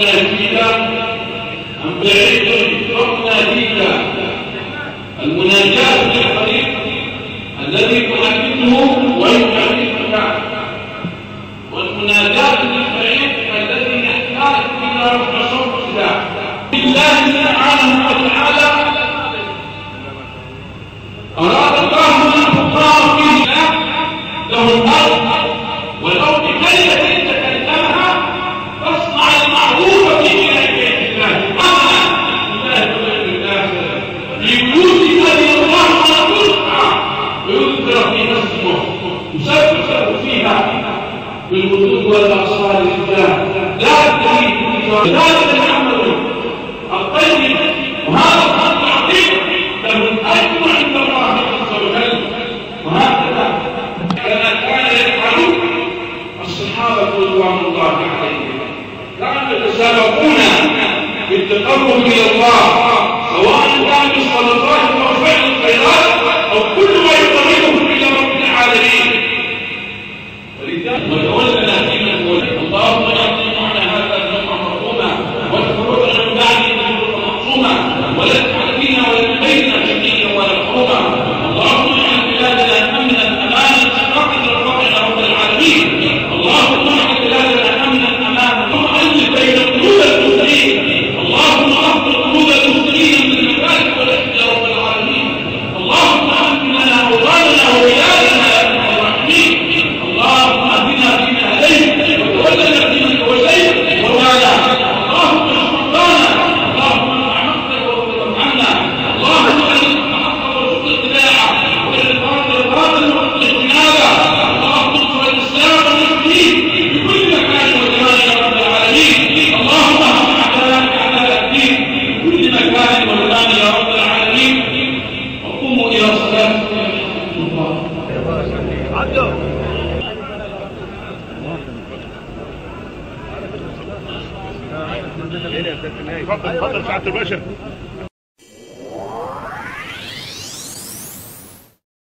حكمنا فينا أم بعيد حكمنا فينا المناجاة للحبيب الذي تحدثه ويحدث والمناجاة للبعيد الذي يحتاج إلى ربنا في فيها لا وهذا عند الله عز وجل وهكذا كان الصحابه رضوان الله عليهم كانوا يتسابقون بالتقرب إلى الله سواء كان بالصدقات ولكن تفضل تفضل سعاده الباشا